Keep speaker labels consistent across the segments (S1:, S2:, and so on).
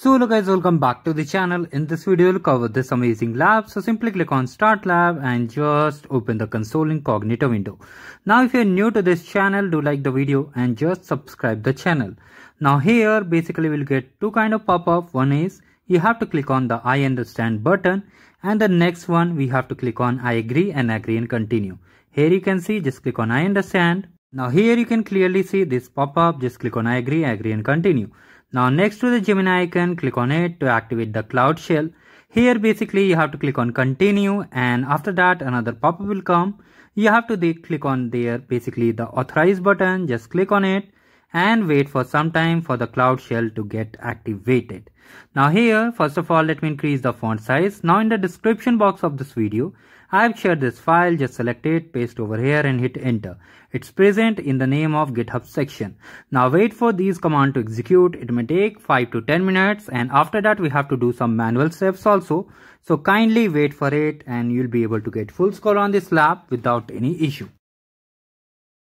S1: So hello guys welcome back to the channel. In this video we'll cover this amazing lab. So simply click on start lab and just open the console incognito window. Now if you're new to this channel do like the video and just subscribe the channel. Now here basically we'll get two kind of pop-up. One is you have to click on the I understand button and the next one we have to click on I agree and agree and continue. Here you can see just click on I understand. Now here you can clearly see this pop-up just click on I agree, agree and continue. Now next to the Gemini icon, click on it to activate the Cloud Shell. Here basically you have to click on continue and after that another pop-up will come. You have to click on there basically the authorize button, just click on it and wait for some time for the Cloud Shell to get activated. Now here first of all let me increase the font size. Now in the description box of this video I have shared this file, just select it, paste over here and hit enter. It's present in the name of GitHub section. Now wait for these command to execute. It may take 5 to 10 minutes and after that we have to do some manual steps also. So kindly wait for it and you'll be able to get full score on this lab without any issue.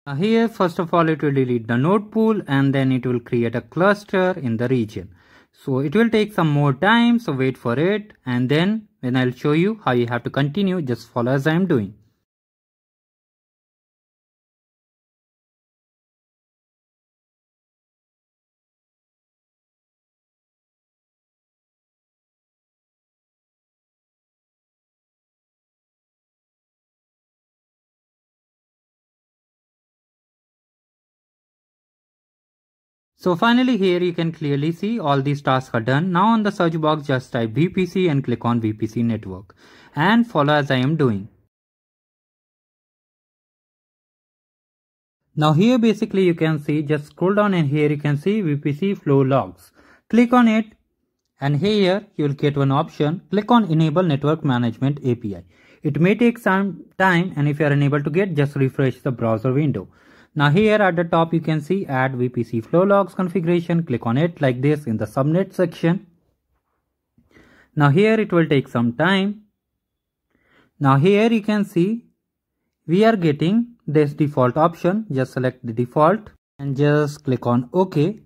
S1: Now here first of all it will delete the node pool and then it will create a cluster in the region. So it will take some more time so wait for it and then when I'll show you how you have to continue just follow as I am doing. So finally here you can clearly see all these tasks are done. Now on the search box just type VPC and click on VPC network and follow as I am doing. Now here basically you can see just scroll down and here you can see VPC flow logs. Click on it and here you will get one option. Click on enable network management API. It may take some time and if you are unable to get just refresh the browser window. Now here at the top you can see add VPC flow logs configuration. Click on it like this in the subnet section. Now here it will take some time. Now here you can see we are getting this default option. Just select the default and just click on OK.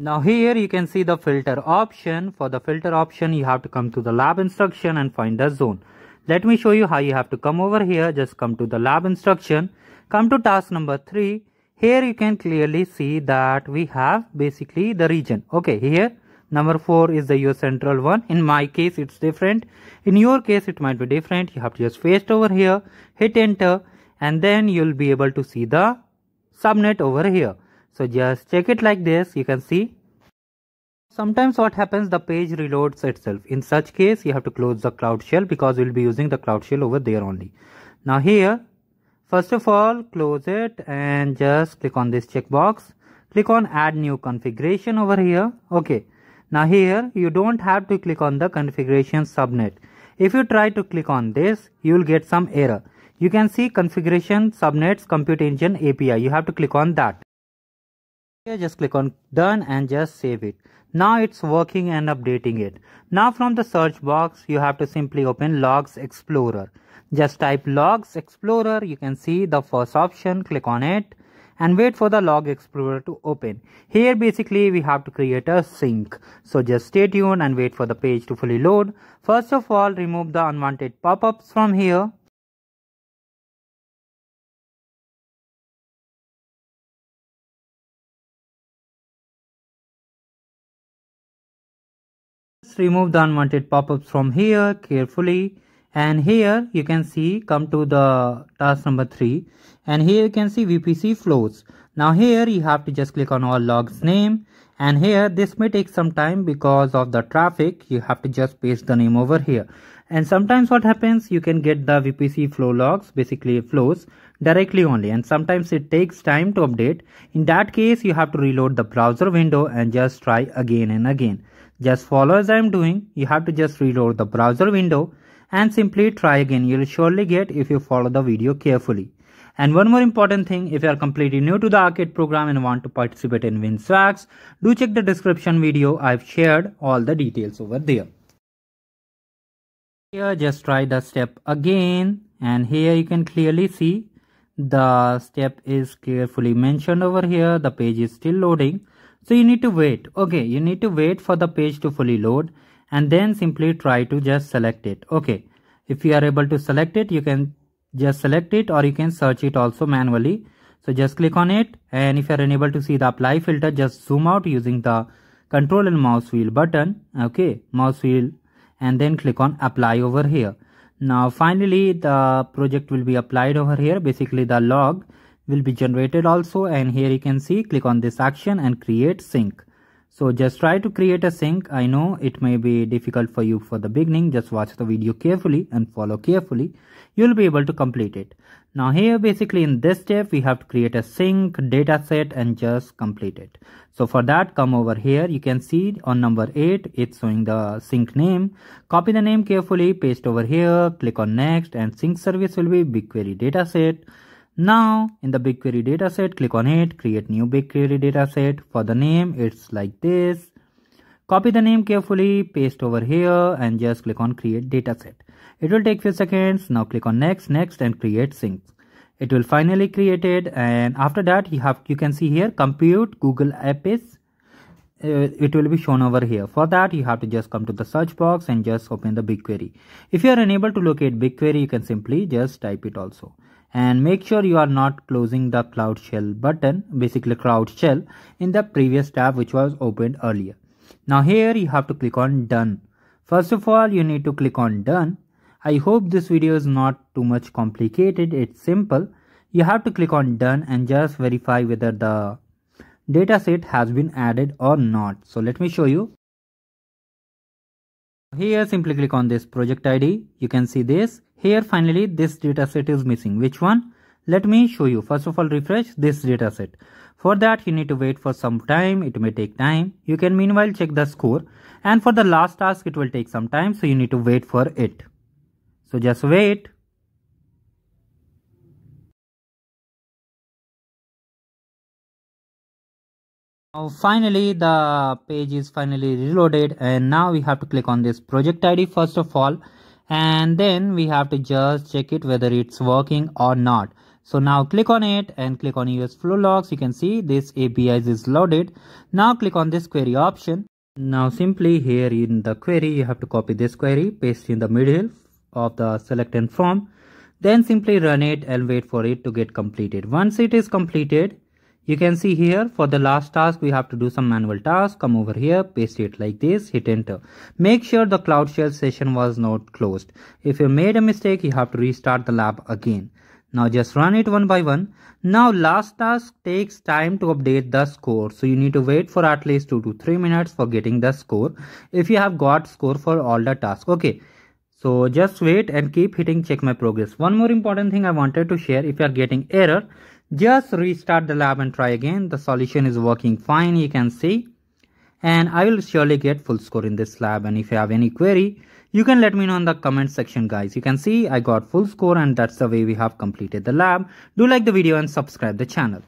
S1: Now here you can see the filter option. For the filter option you have to come to the lab instruction and find the zone. Let me show you how you have to come over here. Just come to the lab instruction Come to task number 3. Here you can clearly see that we have basically the region. Okay, here number 4 is the your central one. In my case it's different. In your case it might be different. You have to just paste over here, hit enter and then you'll be able to see the subnet over here. So just check it like this. You can see Sometimes what happens the page reloads itself. In such case you have to close the cloud shell because we'll be using the cloud shell over there only. Now here First of all, close it and just click on this checkbox. Click on add new configuration over here. Okay. Now here, you don't have to click on the configuration subnet. If you try to click on this, you will get some error. You can see configuration subnets compute engine API. You have to click on that. Here, just click on done and just save it. Now it's working and updating it. Now from the search box, you have to simply open Logs Explorer. Just type Logs Explorer. You can see the first option. Click on it and wait for the Log Explorer to open. Here basically we have to create a sink So just stay tuned and wait for the page to fully load. First of all, remove the unwanted pop-ups from here. Remove the unwanted pop-ups from here carefully. And here you can see come to the task number 3 and here you can see VPC flows. Now here you have to just click on all logs name. And here this may take some time because of the traffic. You have to just paste the name over here. And sometimes what happens you can get the VPC flow logs basically flows directly only. And sometimes it takes time to update. In that case you have to reload the browser window and just try again and again just follow as I am doing. You have to just reload the browser window and simply try again. You'll surely get if you follow the video carefully. And one more important thing, if you are completely new to the arcade program and want to participate in WinSwags, do check the description video. I've shared all the details over there. Here just try the step again and here you can clearly see the step is carefully mentioned over here. The page is still loading. So you need to wait. Okay you need to wait for the page to fully load and then simply try to just select it. Okay if you are able to select it you can just select it or you can search it also manually. So just click on it and if you are unable to see the apply filter just zoom out using the control and mouse wheel button. Okay mouse wheel and then click on apply over here. Now finally the project will be applied over here. Basically the log will be generated also and here you can see click on this action and create sink. So just try to create a sink. I know it may be difficult for you for the beginning. Just watch the video carefully and follow carefully. You'll be able to complete it. Now here basically in this step we have to create a sink data set and just complete it. So for that come over here. You can see on number 8 it's showing the sink name. Copy the name carefully paste over here click on next and sink service will be BigQuery dataset now in the BigQuery dataset click on it create new BigQuery dataset for the name it's like this copy the name carefully paste over here and just click on create dataset it will take few seconds. Now click on next, next and create sink. It will finally create it and after that you have you can see here compute Google Apps. Uh, it will be shown over here. For that you have to just come to the search box and just open the BigQuery. If you are unable to locate BigQuery you can simply just type it also and make sure you are not closing the cloud shell button basically cloud shell in the previous tab which was opened earlier now here you have to click on done first of all you need to click on done I hope this video is not too much complicated. It's simple. You have to click on done and just verify whether the dataset has been added or not. So let me show you. Here simply click on this project ID. You can see this. Here finally this dataset is missing. Which one? Let me show you. First of all refresh this dataset. For that you need to wait for some time. It may take time. You can meanwhile check the score. And for the last task it will take some time. So you need to wait for it. So just wait. Now finally the page is finally reloaded and now we have to click on this project ID first of all and then we have to just check it whether it's working or not. So now click on it and click on US flow logs. You can see this APIs is loaded. Now click on this query option. Now simply here in the query you have to copy this query, paste in the middle of the select and from then simply run it and wait for it to get completed once it is completed you can see here for the last task we have to do some manual task. Come over here paste it like this hit enter. Make sure the cloud shell session was not closed. If you made a mistake you have to restart the lab again. Now just run it one by one. Now last task takes time to update the score so you need to wait for at least 2 to 3 minutes for getting the score if you have got score for all the tasks. Okay. So just wait and keep hitting check my progress. One more important thing I wanted to share if you are getting error, just restart the lab and try again. The solution is working fine you can see. And I will surely get full score in this lab and if you have any query, you can let me know in the comment section guys. You can see I got full score and that's the way we have completed the lab. Do like the video and subscribe the channel.